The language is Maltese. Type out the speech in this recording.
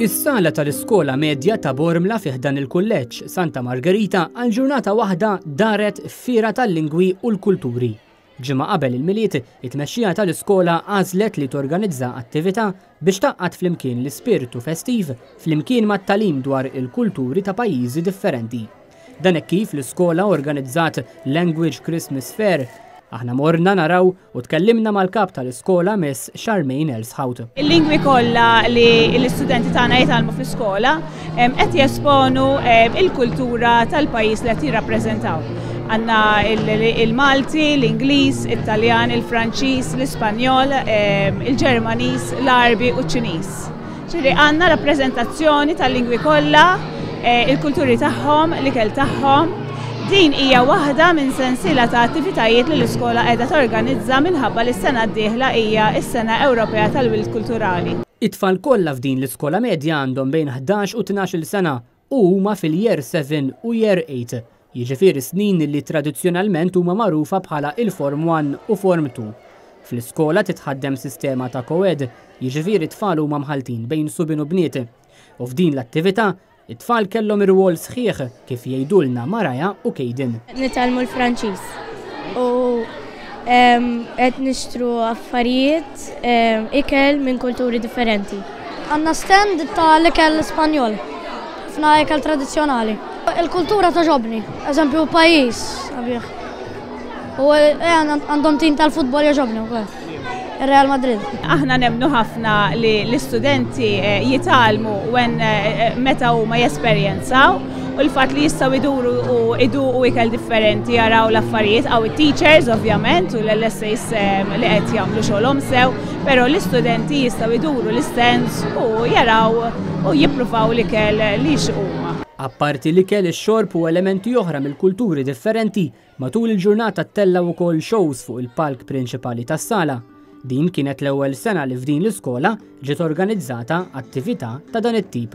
Is-sala tal-iskola medja ta' Bormla fi ħdan il-kulleġġ Santa Margherita għal ġurnata waħda daret f'fiera tal-lingwi u l-kulturi. Ġimgħa qabel il-Milied, it-tmexxija tal-iskola għażlet li torganizza attività biex tgħaqqad flimkien l-ispirtu festiv flimkien mat-tagħlim dwar il-kulturi ta' pajjiżi differenti. Dan hekk kif l-iskola organizzat Language Christmas Fair. Aħna morna naraw u tkellimna mal-kap tal-iskola Miss Charmaine Elshout. Il-lingwi kollha li l-istudenti tagħna jitgħallmu fl-iskola qed jesponu il-kultura tal-pajjiż li qed jirrappreżentaw. Għandna il-Malti, l-Ingliż, it-Taljan, il-Franċiż, l-Ispanjol, il-Ġermaniż, l-Għarbi u ċ-Ċiniż. Ġifieri għandna rappreżentazzjoni tal-lingwi kollha, il-kulturi tagħhom, l-ikel tagħhom. Din hija waħda minn sensiela ta' attivitajiet li l-iskola qiegħda torganizza minħabba li s-sena d-dieħla hija s-Sena Ewropea tal-Wild Kulturali. It-tfal kollha f'din l-iskola medja għandhom bejn ħdax u tnax-il sena u huma fil-Year Seven u Year Eight, jiġifieri snin li tradizzjonalment huma magħrufa bħala il-Form One u Form Two. Fl-iskola titħaddem sistema ta' co-ed, jiġifieri t-tfal huma mħalltin bejn subien u bniet. U f'din l-attività, it-tfal kellhom irwol sħiħ, kif jgħidulna Mariah u Kayden. Nitgħallmu l-Franċiż u Qed nixtru affarijiet, ikel minn kulturi differenti. Għandna stand ta' l-ikel Spanjol, ħafna ikel tradizzjonali. Il-kultura togħġobni, eżempju pajjiż sabiħ. U għandhom tim tal-futbol jogħġobni wkoll. Real Madrid. Aħna nemnu ħafna li l-istudenti eh, jitalmu wen eh, eh, meta huma jesperjenzaw u l-fatt li jistgħu iduru u idu u ikel differenti jaraw l-affarijiet għaw it-teachers ovvjament u l-LSAs li qed jagħmlu xogħolhom sew, però l-istudenti jistgħu iduru l-istens u jaraw u jippruvaw l-ikel li x'huma. Apparti li kell ix-xorb u elementi oħra mill-kulturi differenti, Matul il-ġurnata ttellgħu wkoll xows fuq il-palk prinċipali tas-sala. Din kienet l-ewwel sena li f'din l-iskola ġiet organizzata attività ta' dan it-tip.